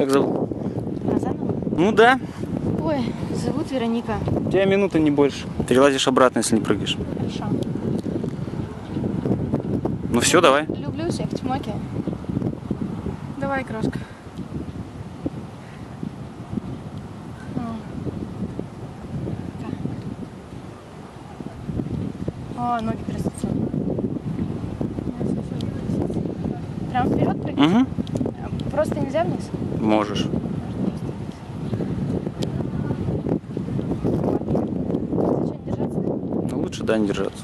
Как зовут? А? Ну да. Ой, зовут Вероника. У тебя минута не больше. Перелазишь обратно, если не прыгаешь. Хорошо. Ну все, давай. Люблю всех чмоки. Давай, крошка. О, ноги трясутся. Прям вперед прыгать? Угу. Просто нельзя вниз? Можешь. Ну лучше да не держаться.